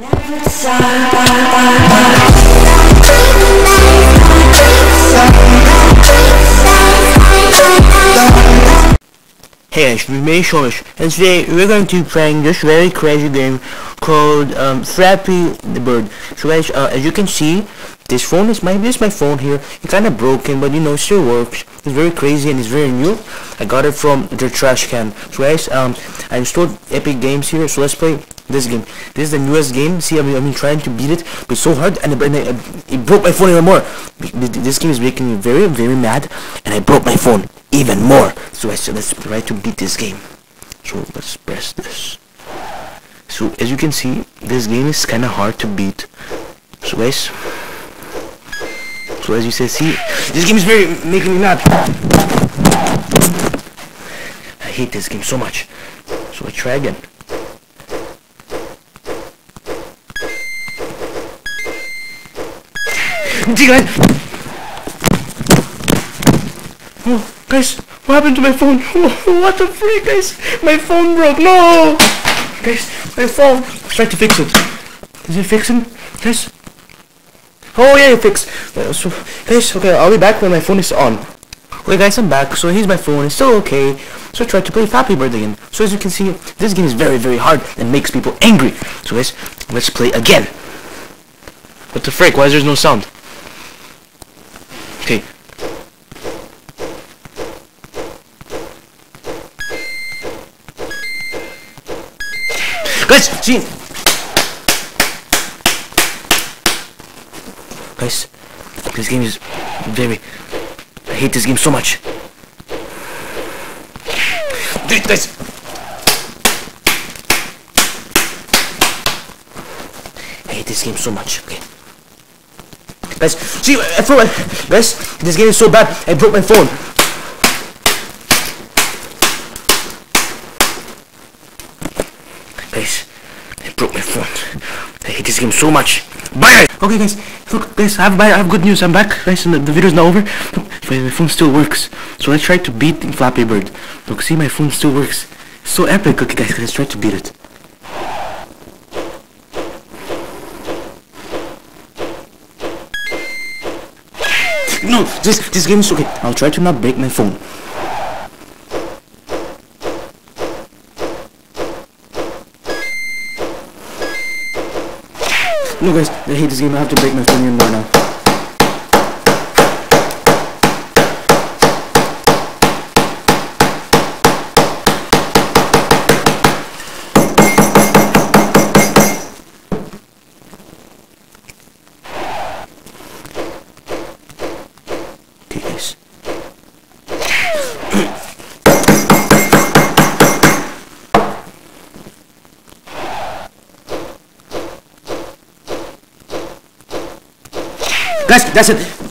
Never Hey guys, we made Shomish, and today we're going to be playing this very crazy game called um, Flappy the Bird. So guys, uh, as you can see, this phone is my this is my phone here. It's kind of broken, but you know, it still works. It's very crazy and it's very new. I got it from the trash can. So guys, um, I installed Epic Games here, so let's play this game. This is the newest game. See, I've been, I've been trying to beat it, but it's so hard, and, and it, it broke my phone even more. This game is making me very, very mad, and I broke my phone even more. So I said, let's try to beat this game. So let's press this. So as you can see, this game is kind of hard to beat. So guys, so as you say, see, this game is very making me mad. I hate this game so much. So I try again. See guys. Oh, guys, what happened to my phone? what the freak, guys? My phone broke. No, guys, my phone. Let's try to fix it. Is it fixing? Guys. Oh yeah, it fixed. Uh, so, guys, okay, I'll be back when my phone is on. Okay, guys, I'm back. So here's my phone. It's still okay. So I tried to play Flappy Bird again. So as you can see, this game is very, very hard and makes people angry. So guys, let's play again. What the frick? Why is there no sound? Okay. Guys, see. Guys, this game is very. I hate this game so much. Dude, guys. I hate this game so much. Okay. Guys, see, I broke my, guys, this game is so bad, I broke my phone. I broke my phone. I hate this game so much. Bye! Okay guys, look guys, I have, I have good news, I'm back, guys, and the, the video's not over. My, my phone still works. So let's try to beat Flappy Bird. Look, see, my phone still works. So epic. Okay guys, let's try to beat it. No, this this game is okay. I'll try to not break my phone. No guys, I hate this game. I have to break my phone even more now. Guys. Guys, that's it.